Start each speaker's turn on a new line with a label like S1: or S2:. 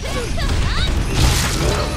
S1: Hey,